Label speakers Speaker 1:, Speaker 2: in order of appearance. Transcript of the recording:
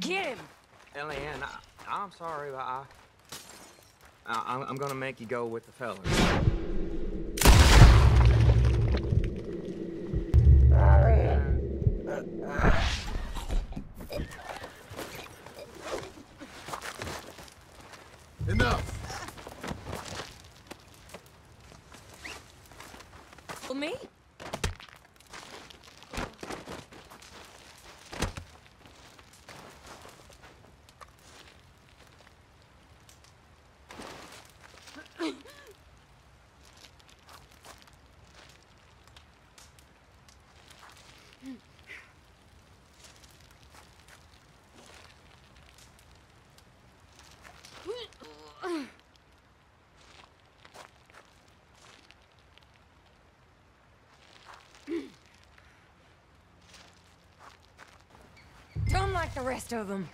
Speaker 1: Get him!
Speaker 2: Eliane, I, I'm sorry, but I, I, I'm- I'm gonna make you go with the fellas.
Speaker 3: Enough!
Speaker 1: Well, me? Don't like the rest of them.